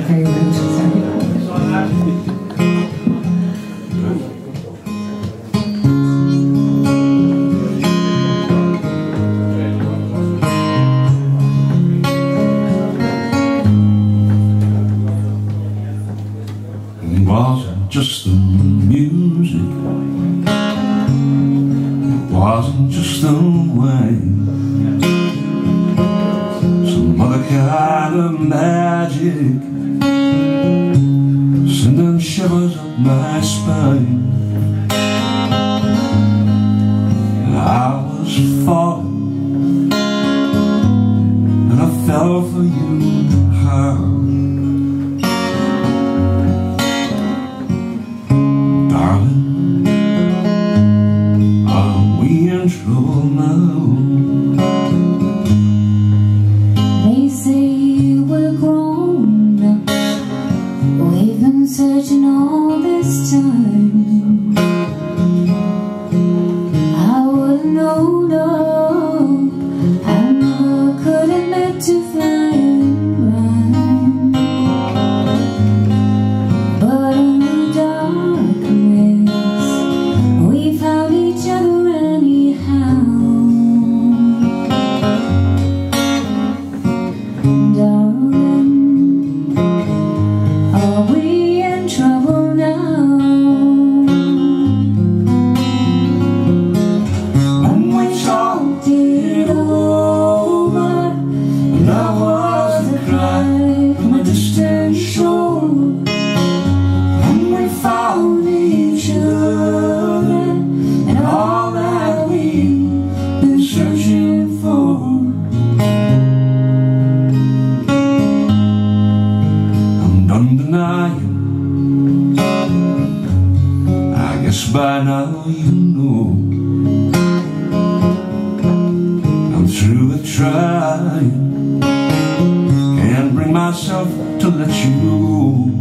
very wasn't just the music? It wasn't just the Some other kind of magic. Sending shivers up my spine. I was falling And I fell for you. Hard now you know I'm through with trying. Can't bring myself to let you go.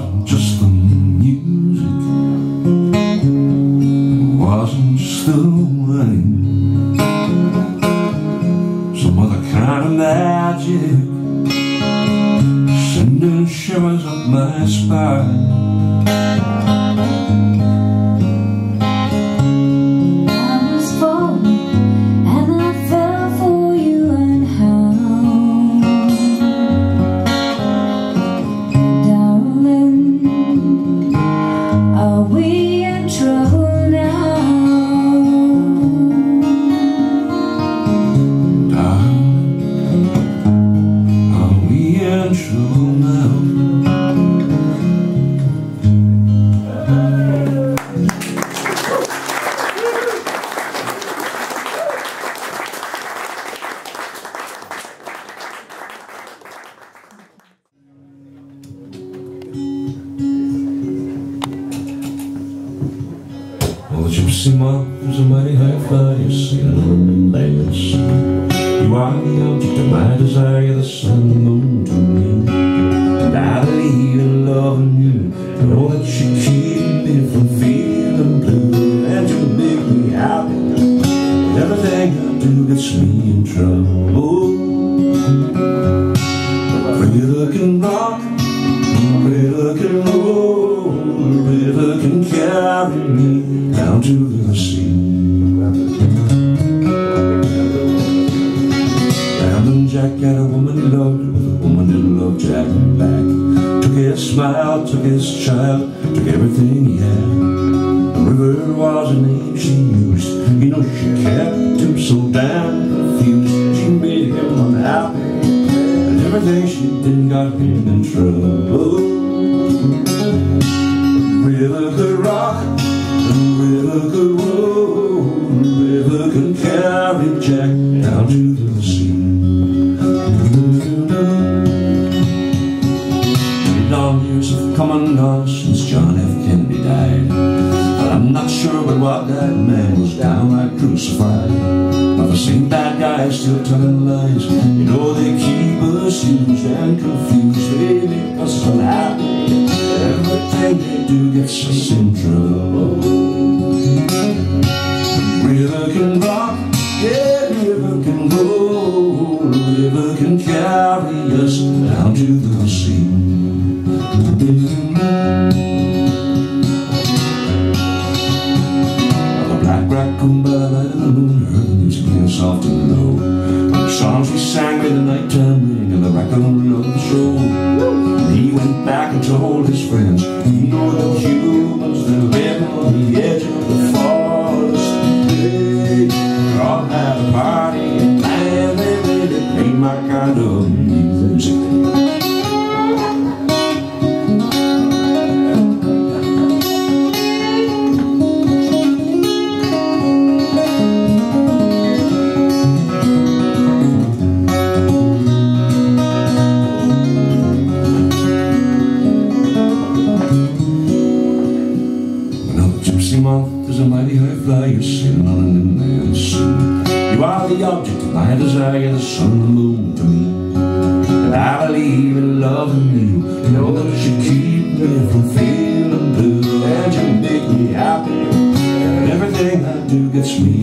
Wasn't just the music, it wasn't just the rain. Some other kind of magic, sending shivers up my spine. In trouble now? Well, the gypsy moth's a mighty high flyer, sailing lands. You are the object of my desire, the sun the moon Pretty looking rock, pretty looking roll, river can carry me down to the sea. Rambling Jack had a woman he loved, with a woman that loved Jack back. Took his smile, took his child, took everything he had. The river was a name she used, you know she kept him so damn confused. She made him unhappy, and Everything she did got him in trouble. River could rock and river could roll River could carry Jack down to the sea. Long years have come and gone since John F. Kennedy died. But I'm not sure but what that man was downright crucified. But the same guys still telling lies You know they keep us used and confused They make us unhappy Everything they do gets us in trouble. River can rock, yeah, river can roll. River can carry us down to the sea. The black raccoon by the moon soft and low. The songs we sang made the nighttime ring and the raccoon loved the show. And he went back and told his friends, you gypsy moth is a mighty high fly You're sailing on an sea You are the object of my desire The sun the moon to me. And I believe in loving you You know that you keep me from feeling blue. And you make me happy And I Everything I do gets me